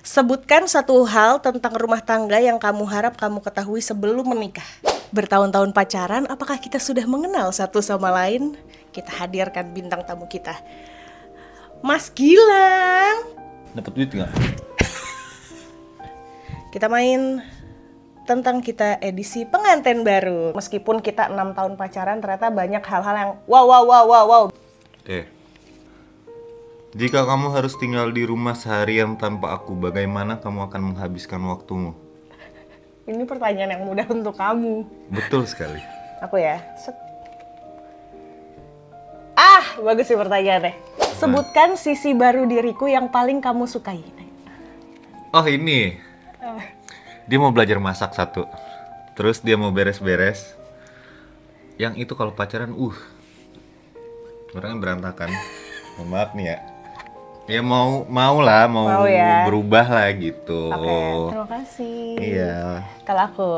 Sebutkan satu hal tentang rumah tangga yang kamu harap kamu ketahui sebelum menikah. Bertahun-tahun pacaran, apakah kita sudah mengenal satu sama lain? Kita hadirkan bintang tamu kita. Mas Gilang. Dapat duit nggak? Kita main tentang kita edisi pengantin baru. Meskipun kita enam tahun pacaran, ternyata banyak hal-hal yang wow wow wow wow wow. Oke. Jika kamu harus tinggal di rumah seharian tanpa aku, bagaimana kamu akan menghabiskan waktumu? Ini pertanyaan yang mudah untuk kamu. Betul sekali. Aku ya. Set. Ah, bagus sih pertanyaannya. Sebutkan sisi baru diriku yang paling kamu sukai. Oh ini, dia mau belajar masak satu. Terus dia mau beres-beres. Yang itu kalau pacaran, uh, orangnya berantakan. Mohon maaf nih ya. Ya mau mau lah, mau, Mau ya. berubah lah gitu. Oke, terima kasih. Iya. Kalau aku,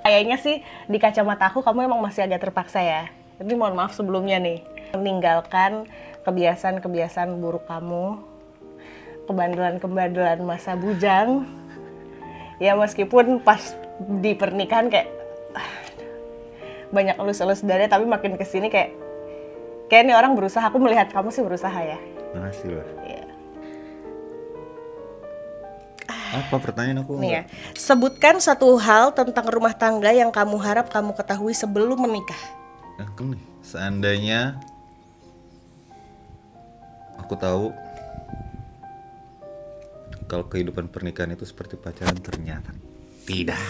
kayaknya sih di kacamata aku kamu emang masih agak terpaksa ya. Tapi mohon maaf sebelumnya nih, meninggalkan kebiasaan-kebiasaan buruk kamu, kebandelan-kebandelan masa bujang. Ya meskipun pas di pernikahan kayak ah, banyak elus-elus dari tapi makin ke sini kayak kayak nih orang berusaha. Aku melihat kamu sih berusaha ya. Makasih loh. Iya. Apa pertanyaan aku? Nih ya, sebutkan satu hal tentang rumah tangga yang kamu harap kamu ketahui sebelum menikah. Aku nih, seandainya aku tahu kalau kehidupan pernikahan itu seperti pacaran ternyata tidak.